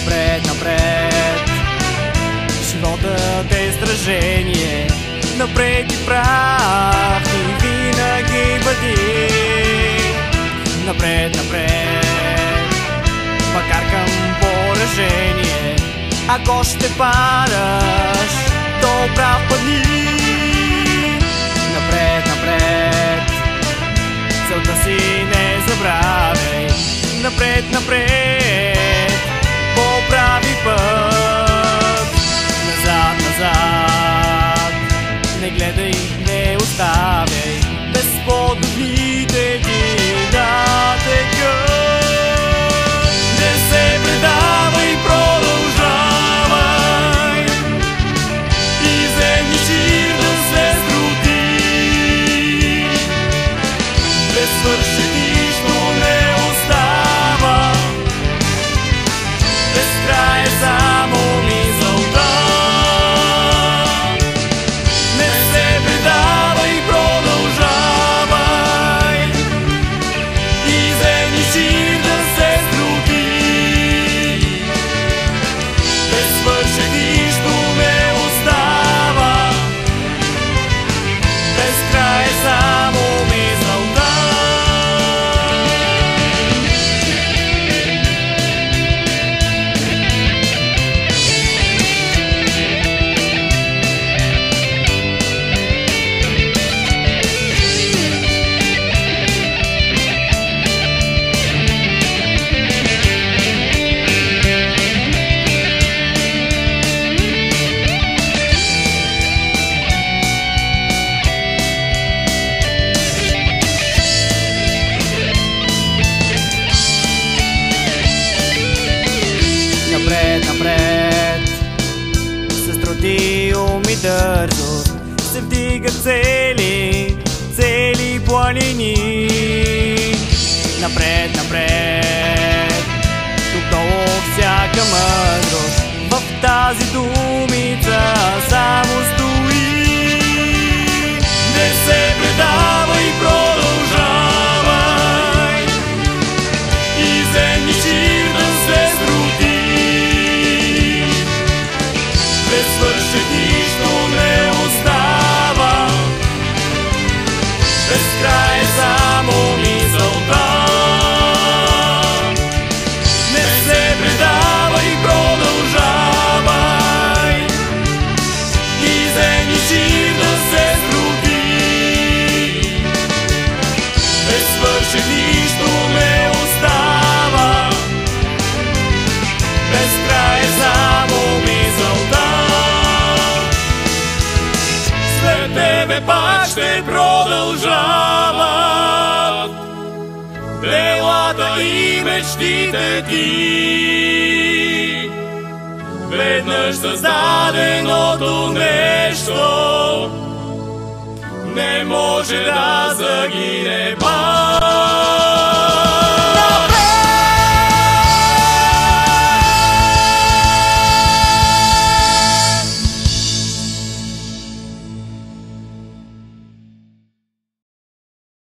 напред, напред. Животът е издражение, Напред и прав и винаги бъди. Напред, напред. Макар към поражение Ако ще падаш, то прав път Напред, С ум и дързост Се вдигат цели, цели планини. Напред Без край само мисълта Не се предавай, продължавай. И вземи шир да се срути Без свършен нищо ще продължават. Делата и мечтите ти. Веднъж създаденото нещо Не може да загине